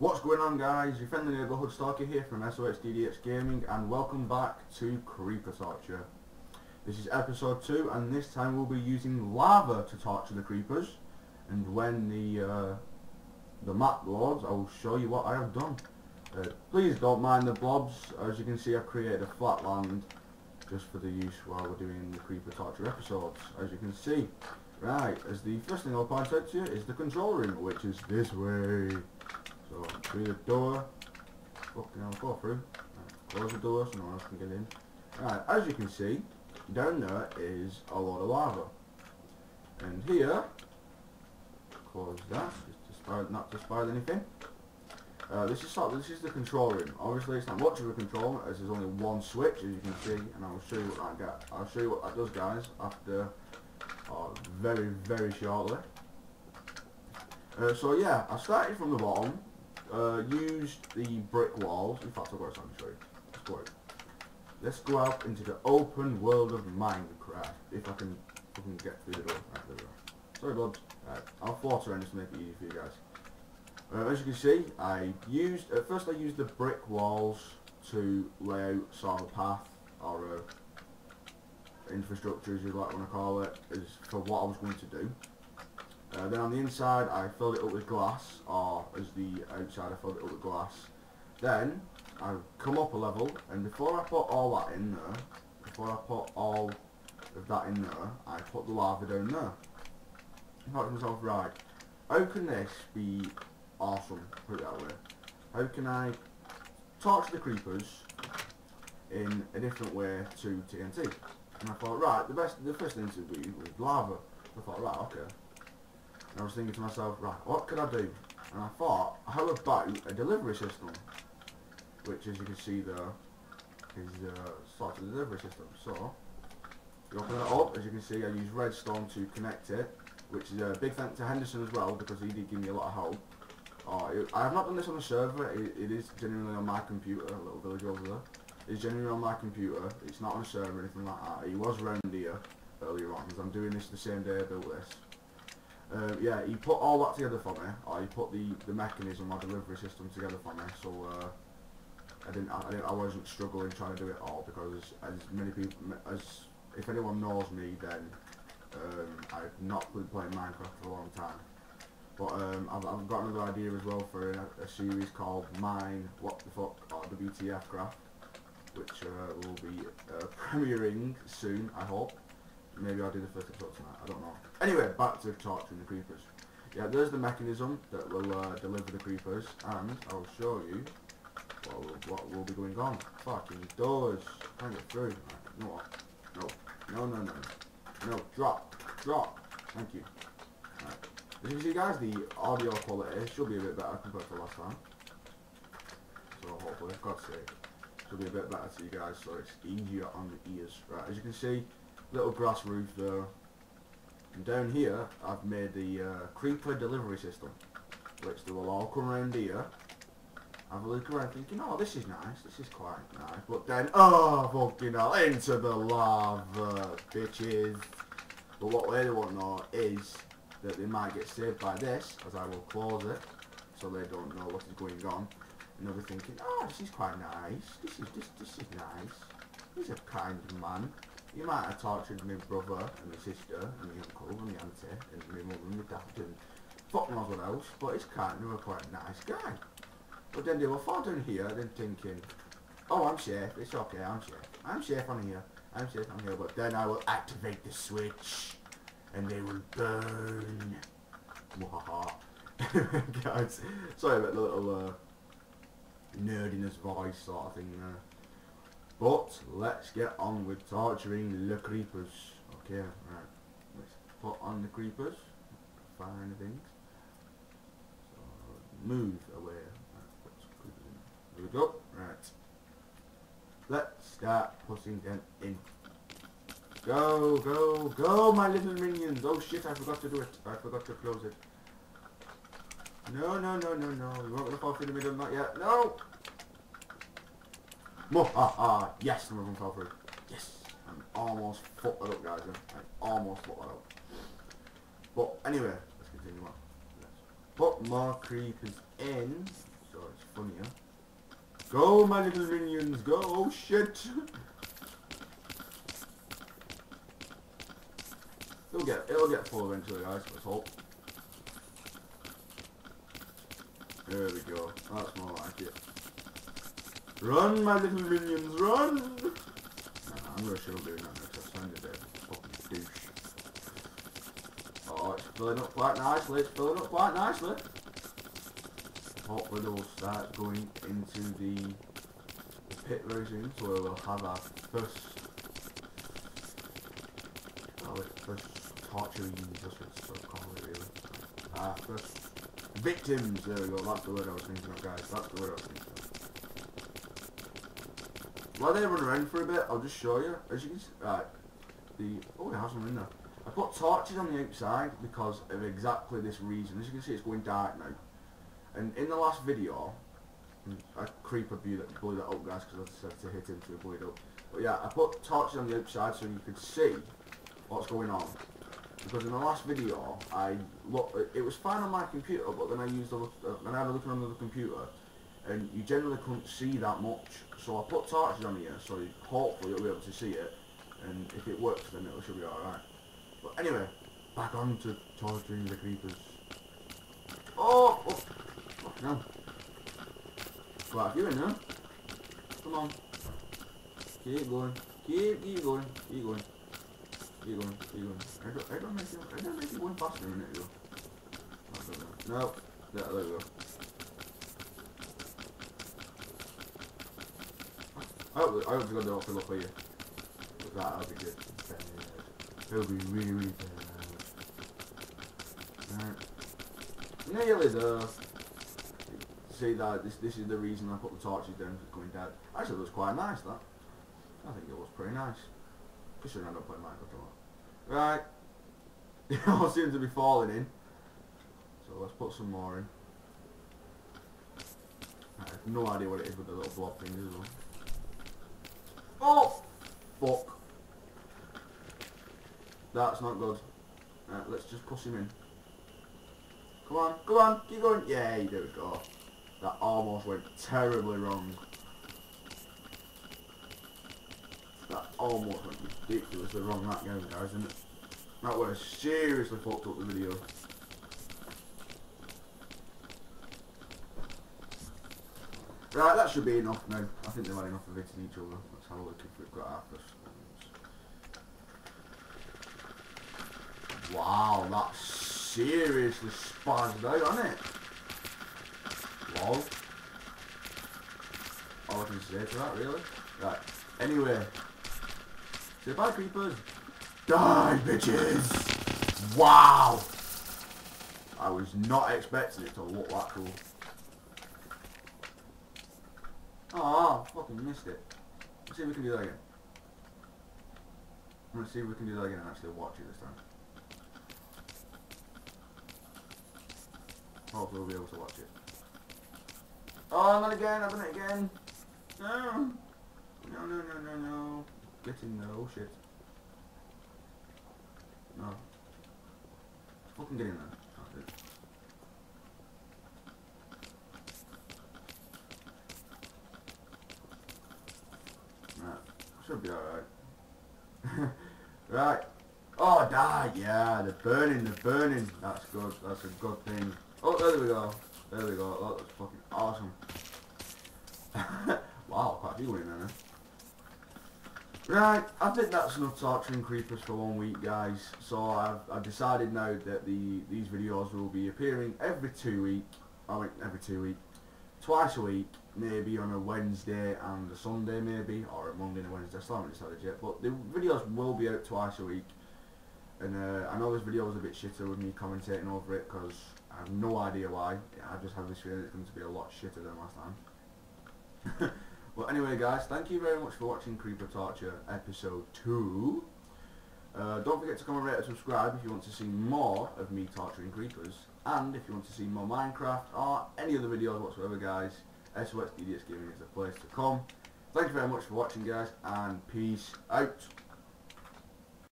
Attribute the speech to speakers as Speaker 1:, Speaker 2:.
Speaker 1: What's going on guys? Your friendly neighbourhood stalker here from SOSDDx Gaming and welcome back to Creeper Torture. This is episode 2 and this time we'll be using lava to torture the creepers and when the uh, the map loads I will show you what I have done. Uh, please don't mind the blobs, as you can see I've created a flat land just for the use while we're doing the Creeper Torture episodes, as you can see. Right, as the first thing I'll point out to you is the control room, which is this way. So, through the door. Fucking hell, go through. Right, close the door so no one else can get in. Right, as you can see, down there is a lot of lava. And here, close that, just to not to spoil anything. Uh, this is sort of, this is the control room. Obviously, it's not much of a control room as there's only one switch, as you can see, and I'll show you what that get. I'll show you what that does, guys, after uh, very, very shortly. Uh, so yeah, I started from the bottom, uh, used the brick walls. In fact, I've got something to. Let's go out. Into the open world of Minecraft. If I can, can get through the door. Right. Sorry, bud. Right, I'll float around just to make it easy for you guys. Uh, as you can see, I used, at first I used the brick walls to lay out sort of a path, or uh, infrastructure as you like want to call it, is for what I was going to do. Uh, then on the inside I filled it up with glass, or as the outside I filled it up with glass. Then I've come up a level, and before I put all that in there, before I put all of that in there, I put the lava down there. I thought to myself, right, how can this be awesome, put it that way. How can I torch the creepers in a different way to TNT? And I thought, right, the best, the first thing to be was lava. I thought, right, okay. And I was thinking to myself, right, what could I do? And I thought, how about a delivery system? Which, as you can see there, is uh, of delivery system. So, you open it up, as you can see, I use redstone to connect it, which is a big thank to Henderson as well, because he did give me a lot of help. Oh, it, I have not done this on the server. It, it is genuinely on my computer. A little village over there. It's genuinely on my computer. It's not on a server or anything like that. He was around here earlier on because I'm doing this the same day I built this. Uh, yeah, he put all that together for me. Or he put the the mechanism or delivery system together for me. So uh, I didn't I, didn't I wasn't struggling trying to do it all because as many people as if anyone knows me then um, I've not been playing Minecraft for a long time. But um, I've, I've got another idea as well for a, a series called Mine What the Fuck or WTF Craft, which uh, will be uh, premiering soon, I hope. Maybe I'll do the first episode tonight, I don't know. Anyway, back to torturing the creepers. Yeah, there's the mechanism that will uh, deliver the creepers, and I'll show you what will, what will be going on. Fucking doors. Can't get through. Right, no, no, no, no, no. No, drop, drop. Thank you. Right. As you can see guys, the audio quality should be a bit better compared to last time. So hopefully, God's sake, should be a bit better to you guys so it's easier on the ears. Right, as you can see, little grass roof there. And down here, I've made the uh, creeper delivery system, which they will all come around here, have a look around thinking, oh, this is nice, this is quite nice. But then, oh, fucking hell, into the lava, bitches. But what they don't know is that they might get saved by this, as I will close it, so they don't know what is going on. And they'll be thinking, oh, this is quite nice. This is this this is nice. He's a kind man. He might have tortured my brother and my sister and my uncle and my auntie and my mum and my dad and fuck knows else, but he's kind of a quite nice guy. But then they fall down here then thinking, oh, I'm safe. It's okay, I'm safe. I'm safe on here. I'm safe on here. But then I will activate the switch and they will burn. Guys, sorry about the little uh, nerdiness voice sort of thing there. But let's get on with torturing the creepers. Okay, right. Let's put on the creepers. Find things. So move away. Right. There we go. Right. Let's start putting them in. Go, go, go, my little minions. Oh shit, I forgot to do it. I forgot to close it. No, no, no, no, no. You won't gonna fall through the middle, not yet. No! Mwahaha! Yes, them fell through. Yes! I'm almost fucked that up, guys. I almost fucked that up. But anyway, let's continue on. Put more creepers in. So it's funnier. Go, little minions, go! Oh, shit! it'll get, it'll get full eventually, guys, let's hope. There we go. That's more like it. Run, my little minions, run! Nah, I'm gonna show doing that next. I sound a bit fucking douche. Oh, it's filling up quite nicely. It's filling up quite nicely. Hopefully they'll start going into the, pit soon, so we'll have our first, well, first torturing, just what call it really. Our first victims. There we go. That's the word I was thinking of, guys. That's the word I was thinking of. While they run around for a bit, I'll just show you. As you can see, right, the oh, it has one in there. I put torches on the outside because of exactly this reason. As you can see, it's going dark now. And in the last video, a creeper blew that, blew that up, guys, because I said to hit him to blew it up. But yeah, I put torches on the outside so you could see what's going on. Because in the last video, I look, it was fine on my computer, but then I used a look, uh, I had a look on the computer, and you generally couldn't see that much. So I put torches on here, so hopefully you'll be able to see it, and if it works, then it should be alright. But anyway, back on to torturing the creepers. Oh, oh, oh no. Quite a in there. Come on. Keep going. Keep, keep going. Keep going. Keep going. Keep going. I don't, I don't make you, I don't make you going faster a minute ago. No. Yeah, there we go. I hope, I hope you got the offer for you. That'll be good. It'll be really, really bad. Right. Nearly there. See that this this is the reason I put the torches down for going dead. Actually it looks quite nice that. I think it looks pretty nice. Considering I don't play Minecraft a lot. Right. It all seems to be falling in. So let's put some more in. I have no idea what it is with the little blob things as well. Oh! Fuck. That's not good. Let's just push him in. Come on, come on, keep going. Yeah, there we go. That almost went terribly wrong. That almost went ridiculously wrong, that game, guys, isn't it? That would have seriously fucked up the video. Right, that should be enough now. I think they've had enough of eating each other. Let's have a look if we've got ones. Wow, that's seriously spazzed out, hasn't it? Wow. All I can say to that, really. Right, anyway. Say bye, creepers. Die, bitches! Wow! I was not expecting it to look that cool. Oh, fucking missed it. Let's see if we can do that again. I'm gonna see if we can do that again and actually watch it this time. Hopefully we'll be able to watch it. Oh, not again, I've done it again. No. No, no, no, no, no. Get in there, oh shit. No. Fucking get in there. That's it. Right. Should be alright. Right. Oh, die. Yeah, they're burning, they're burning. That's good. That's a good thing. Oh, there we go. There we go. That was fucking awesome. wow, quite a few in there. Right, I think that's enough torturing creepers for one week, guys. So I've, I've decided now that the these videos will be appearing every two week. I mean, every two week, twice a week, maybe on a Wednesday and a Sunday, maybe, or a Monday and a Wednesday. I still haven't decided yet. But the videos will be out twice a week. And uh, I know this video was a bit shitter with me commentating over it because I have no idea why. I just have this feeling it's going to be a lot shitter than last time. well, anyway, guys, thank you very much for watching Creeper Torture episode 2. Uh, don't forget to comment, rate, and subscribe if you want to see more of me torturing creepers. And if you want to see more Minecraft or any other videos whatsoever, guys, SOS DDx Gaming is the place to come. Thank you very much for watching, guys, and peace out.